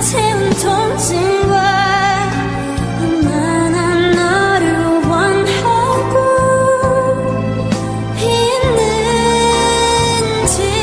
채운 통증과 있는지